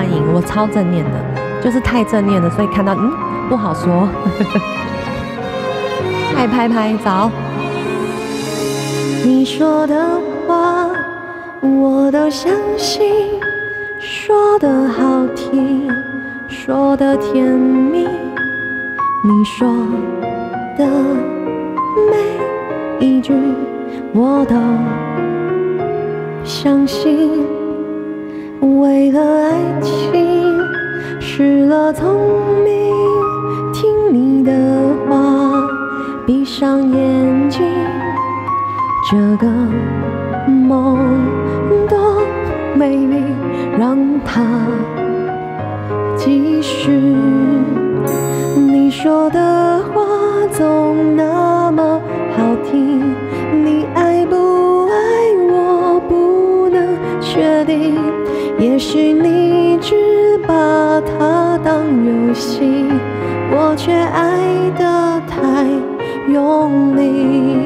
欢迎，我超正念的，就是太正念了，所以看到嗯不好说。爱 拍拍早，你说的话我都相信，说的好听，说的甜蜜，你说的每一句我都相信。聪明，听你的话，闭上眼睛，这个梦多美丽，让它继续。你说的话总那么好听，你爱不爱我不能确定。也许你只把它当游戏，我却爱得太用力。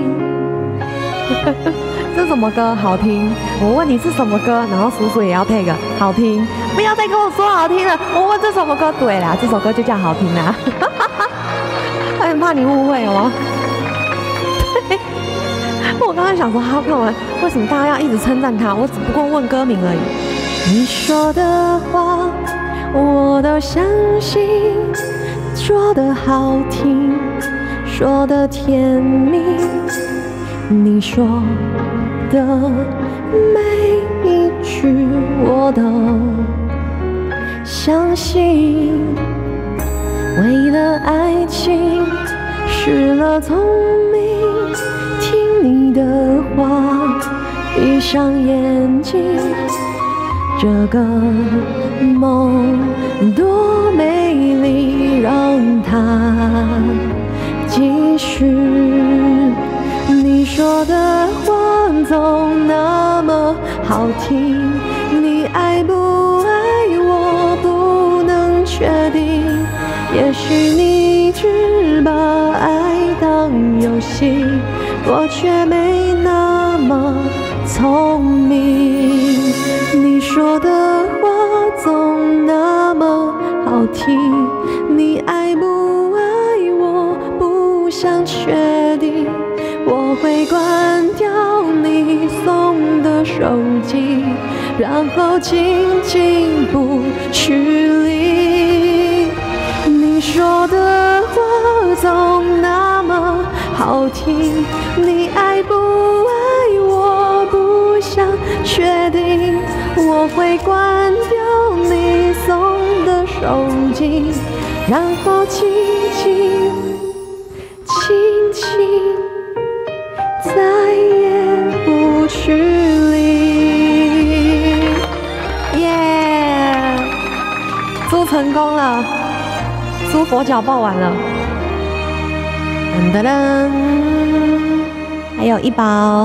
这什么歌好听？我问你是什么歌，然后叔叔也要配个好听。不要再跟我说好听了，我问这什么歌？对啦，这首歌就叫好听啦。很怕你误会哦。我刚刚想说，好看完，为什么大家要一直称赞他？我只不过问歌名而已。你说的话我都相信，说的好听，说的甜蜜，你说的每一句我都相信。为了爱情失了聪明，听你的话，闭上眼睛。这个梦多美丽，让它继续。你说的话总那么好听，你爱不爱我不能确定。也许你只把爱当游戏，我却没确定。我会关掉你送的手机，然后静静不去理。你说的话总那么好听，你爱不爱我不想确定。我会关掉成功了，猪佛脚爆完了。噔噔噔，还有一包。